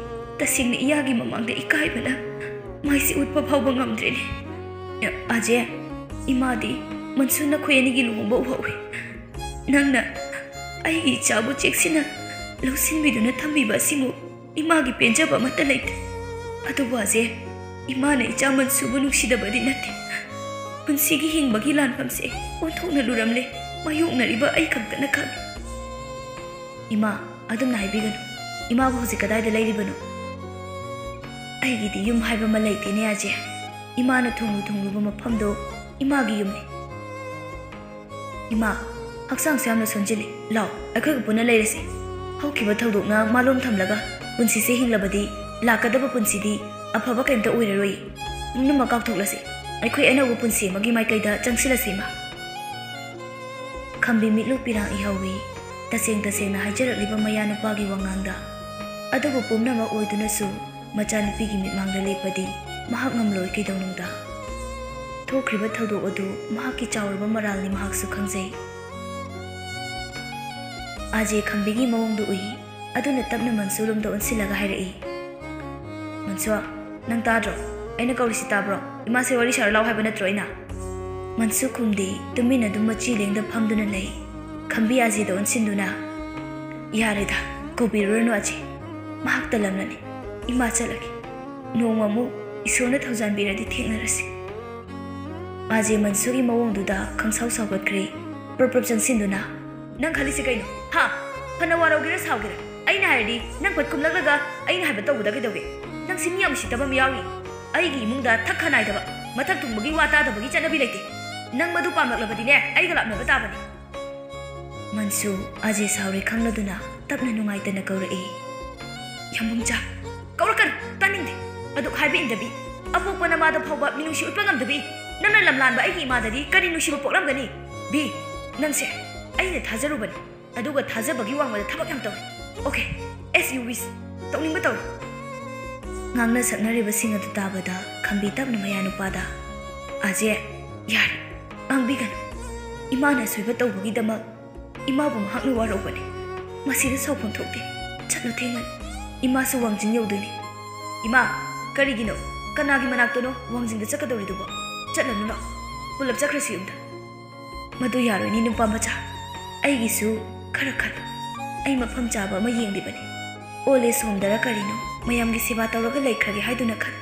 ꯇꯁꯦꯡꯅ ꯏꯌꯥꯒꯤ ꯃꯃꯥꯡꯗ ꯏꯀꯥꯏꯕꯅ ꯃꯥꯏꯁꯤ ꯎꯠꯄ ꯐꯥꯎꯕ ꯉꯝꯗ꯭ꯔꯦꯅꯦ ꯑꯖꯦ ꯏꯃꯥꯗꯤ ꯃꯟꯁꯨ ꯅꯈꯣꯏ ꯑꯅꯤꯒꯤ ꯂꯨꯍꯣꯡꯕ ꯎꯍꯧꯏ ꯅꯪꯅ ꯑꯩꯒꯤ ꯏꯆꯥꯕꯨ ꯆꯦꯛꯁꯤꯟꯅ ꯂꯧꯁꯤꯟꯕꯤꯗꯨꯅ ꯊꯝꯕꯤꯕ ꯑꯁꯤꯃꯨ ꯏꯃꯥꯒꯤ ꯄꯦꯟꯖꯕ ꯑꯃꯠꯇ ꯂꯩꯇꯦ ꯑꯗꯨꯕꯨ ꯑꯖꯦ ꯏꯃꯥꯅ ꯏꯆꯥ ꯃꯟꯁꯨꯕꯨ ꯅꯨꯡꯁꯤꯗꯕꯗꯤ ꯅꯠꯇꯦ ꯄꯨꯟꯁꯤꯒꯤ ꯍꯤꯡꯕꯒꯤ ꯂꯥꯟꯐꯝꯁꯦ ꯑꯣꯟꯊꯣꯛꯅ ꯂꯨꯔꯝꯂꯦ ꯃꯥꯌꯣꯛꯅꯔꯤꯕ ꯑꯩ ꯈꯛꯇꯅ ꯈꯪꯏ ꯏꯃꯥ ꯑꯗꯨꯝꯅ ꯍꯥꯏꯕꯤꯒꯅꯨ ꯏꯃꯥꯕꯨ ꯍꯧꯖꯤꯛ ꯀꯗꯥꯏꯗ ꯂꯩꯔꯤꯕꯅꯣ ꯑꯩꯒꯤꯗꯤ ꯌꯨꯝ ꯍꯥꯏꯕ ꯑꯃ ꯂꯩꯇꯦꯅꯦ ꯑꯖꯦ ꯏꯃꯥꯅ ꯊꯨꯡꯂꯨ ꯊꯨꯡꯂꯨꯕ ꯃꯐꯝꯗꯣ ꯏꯃꯥꯒꯤ ꯌꯨꯝꯅꯤ ꯏꯃꯥ ꯍꯛꯆꯥꯡꯁꯨ ꯌꯥꯝꯅ ꯁꯣꯟꯖꯤꯜꯂꯤ ꯂꯥꯎ ꯑꯩꯈꯣꯏꯒ ꯄꯨꯟꯅ ꯂꯩꯔꯁꯤ ꯍꯧꯈꯤꯕ ꯊꯧꯗꯣꯛꯅ ꯃꯥꯂꯣꯝ ꯊꯝꯂꯒ ꯄꯨꯟꯁꯤꯁꯦ ꯍꯤꯡꯂꯕꯗꯤ ꯂꯥꯛꯀꯗꯕ ꯄꯨꯟꯁꯤꯗꯤ ꯑꯐꯕ ꯀꯩꯝꯇ ꯑꯣꯏꯔꯔꯣꯏ ꯄꯨꯝꯅꯃꯛ ꯀꯥꯎꯊꯣꯛꯂꯁꯤ ꯑꯩꯈꯣꯏ ꯑꯅꯧꯕ ꯄꯨꯟꯁꯤ ꯑꯃꯒꯤ ꯃꯥꯏꯀꯩꯗ ꯆꯪꯁꯤꯜꯂꯁꯤ ꯏꯃꯥ ꯈꯝꯕꯤ ꯃꯤꯠꯂꯨ ꯄꯤꯔꯥꯡ ꯏꯍꯧꯏ ꯇꯁꯦꯡ ꯇꯁꯦꯡꯅ ꯍꯥꯏꯖꯔꯛꯂꯤꯕ ꯃꯌꯥ ꯅꯨꯄꯥꯒꯤ ꯋꯥꯉꯥꯡꯗ ꯑꯗꯨꯕꯨ ꯄꯨꯝꯅꯃꯛ ꯑꯣꯏꯗꯨꯅꯁꯨ ꯃꯆꯥꯅꯨꯄꯤꯒꯤ ꯃꯤꯠꯃꯥꯡꯗ ꯂꯦꯞꯄꯗꯤ ꯃꯍꯥꯛ ꯉꯝꯂꯣꯏ ꯀꯩꯗꯧꯅꯨꯡꯗ ꯊꯣꯛꯈ꯭ꯔꯤꯕ ꯊꯧꯗꯣꯛ ꯑꯗꯨ ꯃꯍꯥꯛꯀꯤ ꯆꯥꯎꯔꯕ ꯃꯔꯥꯜꯅꯤ ꯃꯍꯥꯛꯁꯨ ꯈꯪꯖꯩ ꯑꯖꯦ ꯈꯝꯕꯤꯒꯤ ꯃꯑꯣꯡꯗꯨ ꯎꯏ ꯑꯗꯨꯅ ꯇꯞꯅ ꯃꯟꯁꯨꯔꯣꯝꯗ ꯑꯣꯟꯁꯤꯜꯂꯒ ꯍꯥꯏꯔꯛꯏ ꯃꯟꯁꯨ ꯅꯪ ꯇꯥꯗ꯭ꯔꯣ ꯑꯩꯅ ꯀꯧꯔꯤꯁꯤ ꯇꯥꯕ꯭ꯔꯣ ꯏꯃꯥꯁꯦ ꯋꯥꯔꯤ ꯁꯥꯔ ꯂꯥꯎ ꯍꯥꯏꯕ ꯅꯠꯇ꯭ꯔꯣ ꯑꯩꯅ ꯃꯟꯁꯨ ꯈꯨꯝꯗꯦ ꯇꯨꯃꯤꯟꯅ ꯑꯗꯨꯝ ꯃꯆꯤ ꯂꯦꯡꯗ ꯐꯝꯗꯨꯅ ꯂꯩ ꯈꯝꯕꯤ ꯑꯖꯦꯗ ꯑꯣꯟꯁꯤꯟꯗꯨꯅ ꯌꯥꯔꯦꯗ ꯀꯧꯕꯤꯔꯨꯔꯅꯨ ꯑꯖꯦ ꯃꯍꯥꯛ ꯇꯂꯝꯅꯅꯤ ꯏꯃꯥ ꯆꯠꯂꯒꯦ ꯅꯣꯡꯃ ꯑꯃꯨꯛ ꯏꯁꯣꯔꯅ ꯊꯧꯖꯥꯟꯕꯤꯔꯗꯤ ꯊꯦꯡꯅꯔꯁꯤ ꯑꯖꯦ ꯃꯟꯁꯨꯒꯤ ꯃꯑꯣꯡꯗꯨꯗ ꯈꯪꯁꯥꯎ ꯁꯥꯎꯒꯠꯈ꯭ꯔꯦ ꯄ꯭ꯔꯞ ꯄ꯭ꯔꯞ ꯆꯪꯁꯤꯟꯗꯨꯅ ꯅꯪ ꯈꯜꯂꯤꯁꯤ ꯀꯩꯅꯣ ꯍꯥ ꯐꯅ ꯋꯥꯔꯧꯒꯦꯔꯥ ꯁꯥꯎꯒꯦꯔꯥ ꯑꯩꯅ ꯍꯥꯏꯔꯗꯤ ꯅꯪ ꯄꯠ ꯈꯨꯝꯂꯛꯂꯒ ꯑꯩꯅ ꯍꯥꯏꯕ ꯇꯧꯕꯗ ꯀꯩꯗꯧꯒꯦ ꯅꯪ ꯁꯤ ꯃꯤ ꯌꯥꯝ ꯎꯁꯤꯠꯇꯕ ꯑꯃ ꯌꯥꯎꯔꯤ ꯑꯩꯒꯤ ꯏꯃꯨꯡꯗ ꯊꯛ ꯈꯅꯥꯏꯗꯕ ꯃꯊꯛ ꯊꯨꯡꯕꯒꯤ ꯋꯥ ꯇꯥꯗꯕꯒꯤ ꯆꯠꯅꯕꯤ ꯂꯩꯇꯦ ꯅꯪ ꯃꯗꯨ ꯄꯥꯝꯂꯛꯂꯕꯗꯤꯅꯦ ꯑꯩꯒ ꯂꯥꯞꯅꯕ ꯇꯥꯕꯅꯤ ꯃꯟꯁꯨ ꯑꯖꯦ ꯁꯥꯎꯔꯦ ꯈꯪꯂꯗꯨꯅ ꯇꯞꯅ ꯅꯨꯡꯉꯥꯏꯇꯅ ꯀꯧꯔꯛꯏ ꯌꯥꯝꯕꯨꯡꯆꯥ ꯀꯧꯔꯛꯀꯅꯨ ꯇꯥꯅꯤꯡꯗꯦ ꯑꯗꯨꯛ ꯍꯥꯏꯕ ꯏꯟꯗꯕꯤ ꯑꯄꯣꯛꯄ ꯅꯃꯥꯗ ꯐꯥꯎꯕ ꯃꯤꯅꯨꯡꯁꯤ ꯎꯠꯄ ꯉꯝꯗꯕꯤ ꯅꯪꯅ ꯂꯝꯂꯥꯟꯕ ꯑꯩꯒꯤ ꯏꯃꯥꯗꯗꯤ ꯀꯔꯤ ꯅꯨꯡꯁꯤꯕ ꯄꯣꯛꯂꯝꯒꯅꯤ ꯕꯤ ꯅꯪꯁꯦ ꯑꯩꯅ ꯊꯥꯖꯔꯨꯕꯅꯤ ꯑꯗꯨꯒ ꯊꯥꯖꯕꯒꯤ ꯋꯥꯡꯃꯗ ꯊꯕꯛ ꯌꯥꯝ ꯇꯧꯏ ꯑꯣꯀꯦ ꯑꯦꯁ ꯌꯨ ꯋꯤꯁ ꯇꯧꯅꯤꯡꯕ ꯇꯧꯔꯣ ꯉꯥꯡꯅ ꯁꯛꯅꯔꯤꯕꯁꯤꯡ ꯑꯗꯨ ꯇꯥꯕꯗ ꯈꯝꯕꯤ ꯇꯞꯅ ꯃꯌꯥ ꯅꯨꯄꯥꯗ ꯑꯖꯦ ꯌꯥꯔꯦ ꯉꯥꯡꯕꯤꯒꯅꯨ ꯏꯃꯥꯅ ꯑꯁꯣꯏꯕ ꯇꯧꯕꯒꯤꯗꯃꯛ ꯏꯃꯥꯕꯨ ꯃꯍꯥꯛꯅ ꯋꯥꯔꯧꯕꯅꯤ ꯃꯁꯤꯗ ꯁꯥꯎꯐꯝ ꯊꯣꯛꯇꯦ ꯆꯠꯂꯨ ꯊꯦꯡꯉꯅꯤ ꯏꯃꯥꯁꯨ ꯋꯥꯡꯖꯤꯡ ꯌꯧꯗꯣꯏꯅꯤ ꯏꯃꯥ ꯀꯔꯤꯒꯤꯅꯣ ꯀꯅꯥꯒꯤ ꯃꯅꯥꯛꯇꯅꯣ ꯋꯥꯡꯖꯤꯡꯗ ꯆꯠꯀꯗꯧꯔꯤꯗꯨꯕꯣ ꯆꯠꯂꯅꯨ ꯂꯥꯛ ꯄꯨꯂꯞ ꯆꯠꯈ꯭ꯔꯁꯤ ꯌꯨꯝꯗ ꯃꯗꯨ ꯌꯥꯔꯣꯏꯅꯤ ꯅꯨꯄꯥ ꯃꯆꯥ ꯑꯩꯒꯤꯁꯨ ꯈꯔ ꯈꯜꯂꯨ ꯑꯩ ꯃꯐꯝ ꯆꯥꯕ ꯑꯃ ꯌꯦꯡꯂꯤꯕꯅꯤ ꯑꯣꯜ ꯑꯦꯖ ꯍꯣꯝꯗꯔ ꯀꯔꯤꯅꯣ ꯃꯌꯥꯝꯒꯤ ꯁꯦꯕꯥ ꯇꯧꯔꯒ ꯂꯩꯈ꯭ꯔꯒꯦ ꯍꯥꯏꯗꯨꯅ ꯈꯜ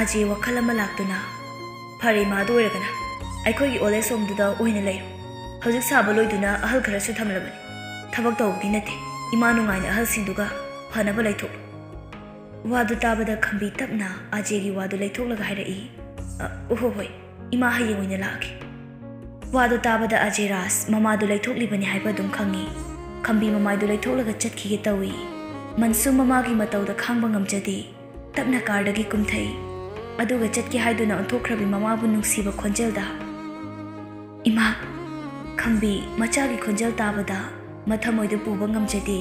ꯑꯖꯦ ꯋꯥꯈꯜ ꯑꯃ ꯂꯥꯛꯇꯨꯅ ꯐꯔꯦ ꯃꯥꯗꯨ ꯑꯣꯏꯔꯒꯅ ꯑꯩꯈꯣꯏꯒꯤ ꯑꯣꯜ ꯑꯦꯖ ꯍꯣꯝꯗꯨꯗ ꯑꯣꯏꯅ ꯂꯩꯔꯣ ꯍꯧꯖꯤꯛ ꯁꯥꯕ ꯂꯣꯏꯗꯨꯅ ꯑꯍꯜ ꯈꯔꯁꯨ ꯊꯝꯂꯕꯅꯤ ꯊꯕꯛ ꯇꯧꯕꯗꯤ ꯅꯠꯇꯦ ꯏꯃꯥ ꯅꯨꯡꯉꯥꯏꯅ ꯑꯍꯜꯁꯤꯡꯗꯨꯒ ꯐꯅꯕ ꯂꯩꯊꯣꯛꯂꯨ ꯋꯥꯗꯨ ꯇꯥꯕꯗ ꯈꯝꯕꯤ ꯇꯞꯅ ꯑꯖꯦꯒꯤ ꯋꯥꯗꯨ ꯂꯩꯊꯣꯛꯂꯒ ꯍꯥꯏꯔꯛꯏ ꯑꯣꯍꯣ ꯍꯣꯏ ꯏꯃꯥ ꯍꯌꯦꯡ ꯑꯣꯏꯅ ꯂꯥꯛꯑꯒꯦ ꯋꯥꯗꯨ ꯇꯥꯕꯗ ꯑꯖꯦ ꯔꯥꯖ ꯃꯃꯥꯗꯨ ꯂꯩꯊꯣꯛꯂꯤꯕꯅꯤ ꯍꯥꯏꯕ ꯑꯗꯨꯝ ꯈꯪꯉꯤ ꯈꯝꯕꯤ ꯃꯃꯥꯏꯗꯨ ꯂꯩꯊꯣꯛꯂꯒ ꯆꯠꯈꯤꯒꯦ ꯇꯧꯏ ꯃꯟꯁꯨ ꯃꯃꯥꯒꯤ ꯃꯇꯧꯗ ꯈꯥꯡꯕ ꯉꯝꯖꯗꯦ ꯇꯞꯅ ꯀꯥꯔꯗꯒꯤ ꯀꯨꯝꯊꯩ ꯑꯗꯨꯒ ꯆꯠꯀꯦ ꯍꯥꯏꯗꯨꯅ ꯑꯣꯟꯊꯣꯛꯈ꯭ꯔꯕꯤ ꯃꯃꯥꯕꯨ ꯅꯨꯡꯁꯤꯕ ꯈꯣꯟꯖꯦꯜꯗ ꯏꯃꯥ ꯈꯝꯕꯤ ꯃꯆꯥꯒꯤ ꯈꯣꯟꯖꯦꯜ ꯇꯥꯕꯗ ꯃꯊꯃꯣꯏꯗꯨ ꯄꯨꯕ ꯉꯝꯖꯗꯦ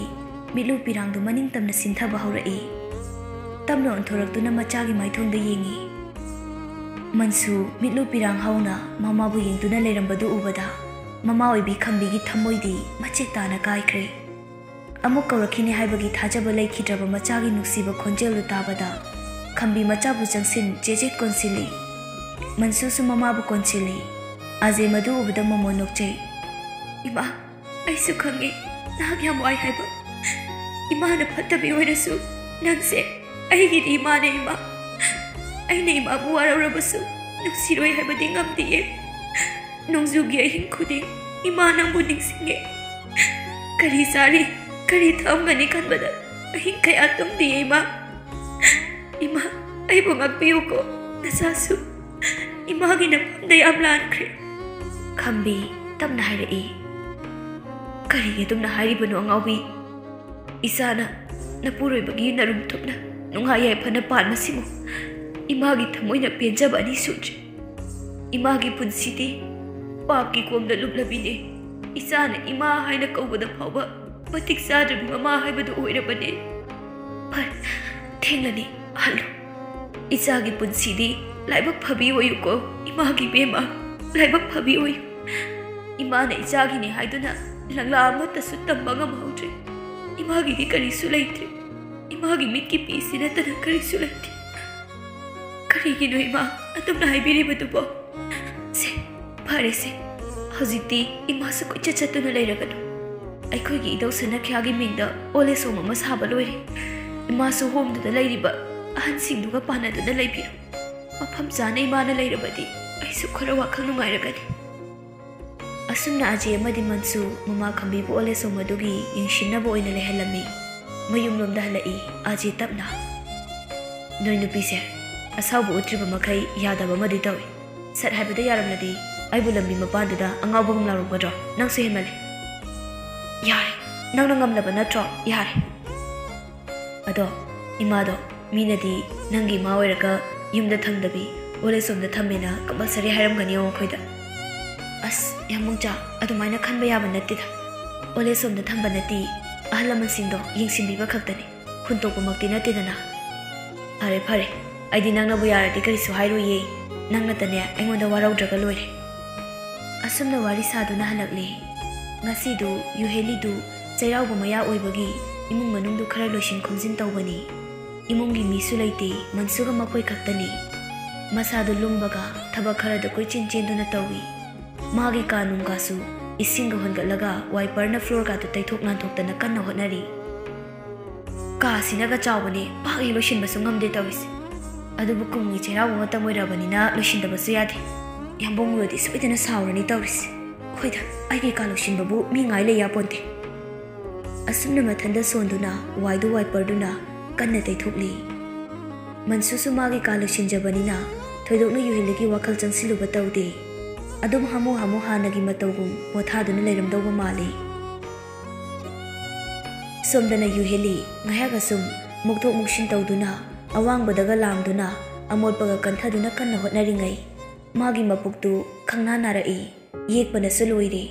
मिलू पीरंग मनि तम सिंथब हो रही तम ओंथरतु मचा की माथों ये मनसु मिलू पीरंग हौना ममा येम उबद ममा खबी की थमोदी मचे तान कई कौरखीने थाजब लेखिद्रब मचा की नुसीब खोजल ताबद खबी मचाबू चंसी चेचे कौनसी मनसुस ममाबू कौनसी आजे मधु उबद ममो नोचे इमा खे नाम वाई है ꯏꯃꯥꯅ ꯐꯠꯇꯕꯤ ꯑꯣꯏꯔꯁꯨ ꯅꯪꯁꯦ ꯑꯩꯒꯤꯗꯤ ꯏꯃꯥꯅꯦ ꯏꯃꯥ ꯑꯩꯅ ꯏꯃꯥꯕꯨ ꯋꯥꯔꯧꯔꯕꯁꯨ ꯅꯨꯡꯁꯤꯔꯣꯏ ꯍꯥꯏꯕꯗꯤ ꯉꯝꯗꯤꯌꯦ ꯅꯣꯡꯖꯨꯒꯤ ꯑꯍꯤꯡ ꯈꯨꯗꯤꯡ ꯏꯃꯥ ꯅꯪꯕꯨ ꯅꯤꯡꯁꯤꯡꯉꯦ ꯀꯔꯤ ꯆꯥꯔꯤ ꯀꯔꯤ ꯊꯛꯑꯝꯒꯅꯤ ꯈꯟꯕꯗ ꯑꯍꯤꯡ ꯀꯌꯥ ꯇꯨꯝꯗꯤꯌꯦ ꯏꯃꯥ ꯏꯃꯥ ꯑꯩꯕꯨ ꯉꯥꯛꯄꯤꯌꯨꯀꯣ ꯅꯆꯥꯁꯨ ꯏꯃꯥꯒꯤ ꯅꯐꯝꯗ ꯌꯥꯝ ꯂꯥꯟꯈ꯭ꯔꯦ ꯈꯝꯕꯤ ꯇꯞꯅ ꯍꯥꯏꯔꯛꯏ ꯀꯔꯤꯒꯤ ꯑꯗꯨꯝꯅ ꯍꯥꯏꯔꯤꯕꯅꯣ ꯑꯉꯥꯎꯕꯤ ꯏꯁꯥꯅ ꯅꯄꯨꯔꯣꯏꯕꯒꯤ ꯅꯔꯨꯝ ꯊꯨꯞꯅ ꯅꯨꯡꯉꯥꯏ ꯌꯥꯏꯐꯅ ꯄꯥꯟꯕꯁꯤꯕꯨ ꯏꯃꯥꯒꯤ ꯊꯃꯣꯏꯅ ꯄꯦꯟꯖꯕ ꯑꯅꯤ ꯁꯨꯗ꯭ꯔꯤ ꯏꯃꯥꯒꯤ ꯄꯨꯟꯁꯤꯗꯤ ꯄꯥꯞꯀꯤ ꯀꯣꯝꯗ ꯂꯨꯞꯂꯕꯤꯅꯦ ꯏꯆꯥꯅ ꯏꯃꯥ ꯍꯥꯏꯅ ꯀꯧꯕꯗ ꯐꯥꯎꯕ ꯃꯇꯤꯛ ꯆꯥꯗ꯭ꯔꯕꯤ ꯃꯃꯥ ꯍꯥꯏꯕꯗꯨ ꯑꯣꯏꯔꯕꯅꯦ ꯐꯔꯦ ꯊꯦꯡꯂꯅꯤ ꯍꯜꯂꯨ ꯏꯆꯥꯒꯤ ꯄꯨꯟꯁꯤꯗꯤ ꯂꯥꯏꯕꯛ ꯐꯕꯤ ꯑꯣꯏꯌꯨꯀꯣ ꯏꯃꯥꯒꯤ ꯕꯦꯝꯃ ꯂꯥꯏꯕꯛ ꯐꯕꯤ ꯑꯣꯏꯌꯨ ꯏꯃꯥꯅ ꯏꯆꯥꯒꯤꯅꯤ ꯍꯥꯏꯗꯨꯅ ꯂꯪꯂꯥ ꯑꯃꯠꯇꯁꯨ ꯇꯝꯕ ꯉꯝꯍꯧꯗ꯭ꯔꯦ ꯏꯃꯥꯒꯤꯗꯤ ꯀꯔꯤꯁꯨ ꯂꯩꯇ꯭ꯔꯦ ꯏꯃꯥꯒꯤ ꯃꯤꯠꯀꯤ ꯄꯤꯁꯤ ꯅꯠꯇꯅ ꯀꯔꯤꯁꯨ ꯂꯩꯇꯦ ꯀꯔꯤꯒꯤꯅꯣ ꯏꯃꯥ ꯑꯗꯨꯝꯅ ꯍꯥꯏꯕꯤꯔꯤꯕꯗꯨꯕꯣ ꯁꯦ ꯐꯔꯦꯁꯦ ꯍꯧꯖꯤꯛꯇꯤ ꯏꯃꯥꯁꯨ ꯀꯣꯏꯆꯠ ꯆꯠꯇꯨꯅ ꯂꯩꯔꯒꯅꯨ ꯑꯩꯈꯣꯏꯒꯤ ꯏꯙꯧ ꯁꯅꯈ꯭ꯌꯥꯒꯤ ꯃꯤꯡꯗ ꯑꯣꯜ ꯑꯦꯖ ꯍꯣꯝ ꯑꯃ ꯁꯥꯕ ꯂꯣꯏꯔꯦ ꯏꯃꯥꯁꯨ ꯍꯣꯝꯗꯨꯗ ꯂꯩꯔꯤꯕ ꯑꯍꯟꯁꯤꯡꯗꯨꯒ ꯄꯥꯟꯅꯗꯨꯅ ꯂꯩꯕꯤꯔꯣ ꯃꯐꯝ ꯆꯥꯅ ꯏꯃꯥꯅ ꯂꯩꯔꯕꯗꯤ ꯑꯩꯁꯨ ꯈꯔ ꯋꯥꯈꯜ ꯅꯨꯡꯉꯥꯏꯔꯒꯅꯤ asamna aje amadi mansu mama khambi bu ole so madugi yingshinna bo ina le helami mayum lom da lai aje tapna noi nupi se asaw bu utri ba makai yada ba madi tawi sat hai bada yaram ladi ai bu lambi mapan da anga bu gum la ro gadro nang se hemale yare nang nang ngam la ba na tro yare. Ado ima do mina di nangi ma wai ra ka yum da thang da bi ole som da thamena compulsory haram gani yo khoida ꯑꯁ ꯌꯥꯝꯃꯨꯡꯆꯥ ꯑꯗꯨꯃꯥꯏꯅ ꯈꯟꯕ ꯌꯥꯕ ꯅꯠꯇꯦꯗ old age ꯍꯣꯝꯗ ꯊꯝꯕ ꯅꯠꯇꯦ ꯑꯍꯜ ꯂꯃꯟꯁꯤꯡꯗꯣ ꯌꯦꯡꯁꯤꯟꯕꯤꯕ ꯈꯛꯇꯅꯤ ꯍꯨꯟꯇꯣꯛꯄꯃꯛꯇꯤ ꯅꯠꯇꯦꯗꯅ ꯐꯔꯦ ꯐꯔꯦ ꯑꯩꯗꯤ ꯅꯪꯅꯕꯨ ꯌꯥꯔꯗꯤ ꯀꯔꯤꯁꯨ ꯍꯥꯏꯔꯣꯏꯌꯦ ꯅꯪꯅꯇꯅꯦ ꯑꯩꯉꯣꯟꯗ ꯋꯥꯔꯧꯗ꯭ꯔꯒ ꯂꯣꯏꯔꯦ ꯑꯁꯨꯝꯅ ꯋꯥꯔꯤ ꯁꯥꯗꯨꯅ ꯍꯜꯂꯛꯂꯦ ꯉꯁꯤꯗꯨ ꯌꯨꯍꯦꯂꯤꯗꯨ ꯆꯩꯔꯥꯎꯕ ꯃꯌꯥ ꯑꯣꯏꯕꯒꯤ ꯏꯃꯨꯡ ꯃꯅꯨꯡꯗꯨ ꯈꯔ ꯂꯣꯏꯁꯤꯟ ꯈꯣꯝꯖꯤꯟ ꯇꯧꯕꯅꯤ ꯏꯃꯨꯡꯒꯤ ꯃꯤꯁꯨ ꯂꯩꯇꯦ ꯃꯟꯁꯨꯒ ꯃꯈꯣꯏ ꯈꯛꯇꯅꯤ ꯃꯁꯥꯗꯨ ꯂꯨꯝꯕꯒ ꯊꯕꯛ ꯈꯔꯗ ꯀꯣꯏꯆꯦꯟ ꯆꯦꯟꯗꯨꯅ ꯇꯧꯏ ꯃꯥꯒꯤ ꯀꯥ ꯅꯨꯡꯒꯥꯁꯨ ꯏꯁꯤꯡꯒ ꯍꯣꯟꯒꯠꯂꯒ ꯋꯥꯏꯄꯔꯅ ꯐ꯭ꯂꯣꯔꯒꯥꯗꯨ ꯇꯩꯊꯣꯛ ꯅꯥꯟꯊꯣꯛꯇꯅ ꯀꯟꯅ ꯍꯣꯠꯅꯔꯤ ꯀꯥꯁꯤꯅꯒ ꯆꯥꯎꯕꯅꯦ ꯄꯥꯛ ꯍꯦꯛ ꯂꯣꯏꯁꯤꯟꯕꯁꯨ ꯉꯝꯗꯦ ꯇꯧꯔꯤꯁꯦ ꯑꯗꯨꯕꯨ ꯀꯨꯝꯒꯤ ꯆꯩꯔꯥꯎꯕ ꯃꯇꯝ ꯑꯣꯏꯔꯕꯅꯤꯅ ꯂꯣꯏꯁꯤꯟꯗꯕꯁꯨ ꯌꯥꯗꯦ ꯌꯥꯝꯕꯨꯡꯉꯨꯔꯗꯤ ꯁꯣꯏꯗꯅ ꯁꯥꯎꯔꯅꯤ ꯇꯧꯔꯤꯁꯦ ꯍꯣꯏꯗ ꯑꯩꯒꯤ ꯀꯥ ꯂꯣꯏꯁꯤꯟꯕꯕꯨ ꯃꯤ ꯉꯥꯏ ꯂꯩ ꯌꯥꯄꯣꯟꯇꯦ ꯑꯁꯨꯝꯅ ꯃꯊꯟꯗ ꯁꯣꯟꯗꯨꯅ ꯋꯥꯏꯗꯨ ꯋꯥꯏꯄꯔꯗꯨꯅ ꯀꯟꯅ ꯇꯩꯊꯣꯛꯂꯤ ꯃꯟꯁꯨꯁꯨ ꯃꯥꯒꯤ ꯀꯥ ꯂꯣꯏꯁꯤꯟꯖꯕꯅꯤꯅ ꯊꯣꯏꯗꯣꯛꯅ ꯌꯨꯍꯦꯂꯤꯒꯤ ꯋꯥꯈꯜ ꯆꯪꯁꯤꯜꯂꯨꯕ ꯇꯧꯗꯦ ꯑꯗꯨꯝ ꯍꯥꯃꯨ ꯍꯥꯃꯨ ꯍꯥꯟꯅꯒꯤ ꯃꯇꯧꯒꯨꯝ ꯄꯣꯊꯥꯗꯨꯅ ꯂꯩꯔꯝꯗꯧꯕ ꯃꯥꯜꯂꯤ ꯁꯣꯝꯗꯅ ꯌꯨꯍꯦꯂꯤ ꯉꯥꯏꯍꯥꯛ ꯑꯁꯨꯝ ꯃꯨꯛꯊꯣꯛ ꯃꯨꯛꯁꯤꯟ ꯇꯧꯗꯨꯅ ꯑꯋꯥꯡꯕꯗꯒ ꯂꯥꯡꯗꯨꯅ ꯑꯃꯣꯠꯄꯒ ꯀꯟꯊꯗꯨꯅ ꯀꯟꯅ ꯍꯣꯠꯅꯔꯤꯉꯩ ꯃꯥꯒꯤ ꯃꯄꯨꯛꯇꯨ ꯈꯪꯅꯥ ꯅꯥꯔꯛꯏ ꯌꯦꯛꯄꯅꯁꯨ ꯂꯣꯏꯔꯦ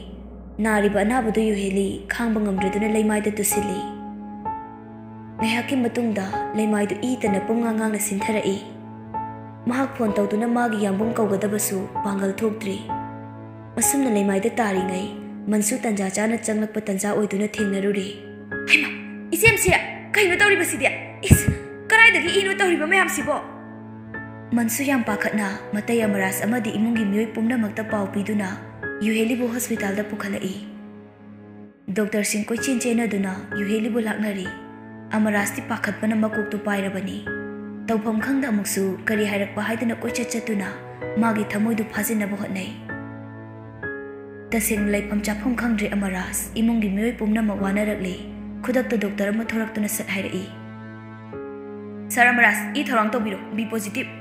ꯅꯥꯔꯤꯕ ꯑꯅꯥꯕꯗꯨ ꯌꯨꯍꯦꯂꯤ ꯈꯥꯡꯕ ꯉꯝꯗ꯭ꯔꯗꯨꯅ ꯂꯩꯃꯥꯏꯗ ꯇꯨꯁꯤꯜꯂꯤ ꯉꯥꯏꯍꯥꯛꯀꯤ ꯃꯇꯨꯡꯗ ꯂꯩꯃꯥꯏꯗꯨ ꯏꯇꯅ ꯄꯨꯡꯉꯥꯡ ꯉꯥꯡꯅ ꯁꯤꯟꯊꯔꯛꯏ ꯃꯍꯥꯛ ꯐꯣꯟ ꯇꯧꯗꯨꯅ ꯃꯥꯒꯤ ꯌꯥꯝꯕꯨꯡ ꯀꯧꯒꯗꯕꯁꯨ ꯄꯥꯡꯒꯜ ꯊꯣꯛꯇ꯭ꯔꯤ ꯑꯁꯨꯝꯅ ꯂꯩꯃꯥꯏꯗ ꯇꯥꯔꯤꯉꯩ ꯃꯟꯁꯨ ꯇꯟꯖꯥ ꯆꯥꯅ ꯆꯪꯂꯛꯄ ꯇꯟꯖꯥ ꯑꯣꯏꯗꯨꯅ ꯊꯦꯡꯅꯔꯨꯔꯦ ꯍꯩꯃꯥ ꯏꯆꯦꯝꯁꯤ ꯀꯩꯅꯣ ꯇꯧꯔꯤꯕꯁꯤꯗꯤ ꯏꯁ ꯀꯗꯥꯏꯗꯒꯤ ꯏꯅꯣ ꯇꯧꯔꯤꯕ ꯃꯌꯥꯝꯁꯤꯕꯣ ꯃꯟꯁꯨ ꯌꯥꯝ ꯄꯥꯈꯠꯅ ꯃꯇꯩ ꯑꯃꯔꯥꯁ ꯑꯃꯗꯤ ꯏꯃꯨꯡꯒꯤ ꯃꯤꯑꯣꯏ ꯄꯨꯝꯅꯃꯛꯇ ꯄꯥꯎ ꯄꯤꯗꯨꯅ ꯌꯨꯍꯦꯂꯤꯕꯨ ꯍꯣꯁꯄꯤꯇꯥꯜꯗ ꯄꯨꯈꯠꯂꯛꯏ ꯗꯣꯛꯇꯔꯁꯤꯡ ꯀꯣꯏꯆꯦꯟ ꯆꯦꯟꯅꯗꯨꯅ ꯌꯨꯍꯦꯂꯤꯕꯨ ꯂꯥꯛꯅꯔꯤ ꯑꯃꯔꯥꯁꯇꯤ ꯄꯥꯈꯠꯄꯅ ꯃꯀꯣꯛꯇꯨ ꯄꯥꯏꯔꯕꯅꯤ ꯇꯧꯐꯝ ꯈꯪꯗ ꯑꯃꯨꯛꯁꯨ ꯀꯔꯤ ꯍꯥꯏꯔꯛꯄ ꯍꯥꯏꯗꯨꯅ ꯀꯣꯏꯆꯠ ꯆꯠꯇꯨꯅ ꯃꯥꯒꯤ ꯊꯃꯣꯏꯗꯨ ꯐꯥꯖꯤꯟꯅꯕ ꯍꯣꯠꯅꯩ ꯇꯁꯦꯡꯅ ꯂꯩꯐꯝ ꯆꯥꯐꯝ ꯈꯪꯗ꯭ꯔꯦ ꯑꯃꯔꯥꯁ ꯏꯃꯨꯡꯒꯤ ꯃꯤꯑꯣꯏ ꯄꯨꯝꯅꯃꯛ ꯋꯥꯅꯔꯛꯂꯤ ꯈꯨꯗꯛꯇ ꯗꯣꯛꯇꯔ ꯑꯃ ꯊꯣꯔꯛꯇꯨꯅ ꯁꯠ ꯍꯥꯏꯔꯛꯏ ꯁꯥꯔ ꯑꯃꯔꯥꯁ ꯏ ꯊꯧꯔꯥꯡ ꯇꯧꯕꯤꯔꯣ ꯕꯤ ꯄꯣꯖꯤꯇꯤꯚ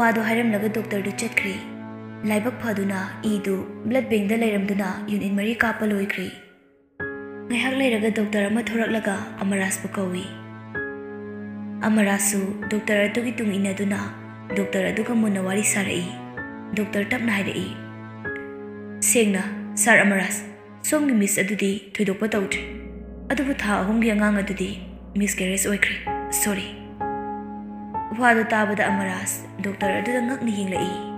ꯋꯥꯗꯣ ꯍꯥꯏꯔꯝꯂꯒ ꯗꯣꯛꯇꯔꯗꯨ ꯆꯠꯈ꯭ꯔꯦ ꯂꯥꯏꯕꯛ ꯐꯗꯨꯅ ꯏꯗꯨ ꯕ꯭ꯂꯗ ꯕꯦꯡꯗ ꯂꯩꯔꯝꯗꯨꯅ ꯌꯨꯅꯤꯠ ꯃꯔꯤ ꯀꯥꯞꯄ ꯂꯣꯏꯈ꯭ꯔꯦ ꯉꯥꯏꯍꯥꯛ ꯂꯩꯔꯒ ꯗꯣꯛꯇꯔ ꯑꯃ ꯊꯣꯔꯛꯂꯒ ꯑꯃꯔꯥꯁꯄꯨ ꯀꯧꯏ ꯑꯃꯔꯥꯁꯨ ꯗꯣꯛꯇꯔ ꯑꯗꯨꯒꯤ ꯇꯨꯡ ꯏꯟꯅꯗꯨꯅ ꯗꯣꯛꯇꯔ ꯑꯗꯨꯒ ꯃꯨꯟꯅ ꯋꯥꯔꯤ ꯁꯥꯔꯛꯏ ꯗꯣꯛꯇꯔ ꯇꯞꯅ ꯍꯥꯏꯔꯛꯏ ꯁꯦꯡꯅ ꯁꯥꯔ ꯑꯃꯔꯥꯁ ꯁꯣꯝꯒꯤ ꯃꯤꯁ ꯑꯗꯨꯗꯤ ꯊꯣꯏꯗꯣꯛꯄ ꯇꯧꯗ꯭ꯔꯤ ꯑꯗꯨꯕꯨ ꯊꯥ ꯑꯍꯨꯝꯒꯤ ꯑꯉꯥꯡ ꯑꯗꯨꯗꯤ ꯃꯤꯁ ꯀꯦꯔꯦꯖ ꯑꯣꯏꯈ꯭ꯔꯦ ꯁꯣꯔꯤ ꯋꯥꯗꯨ ꯇꯥꯕꯗ ꯑꯃꯔꯥꯁ ꯗꯣꯛꯇꯔ ꯑꯗꯨꯗ ꯉꯛꯅ ꯌꯦꯡꯂꯛꯏ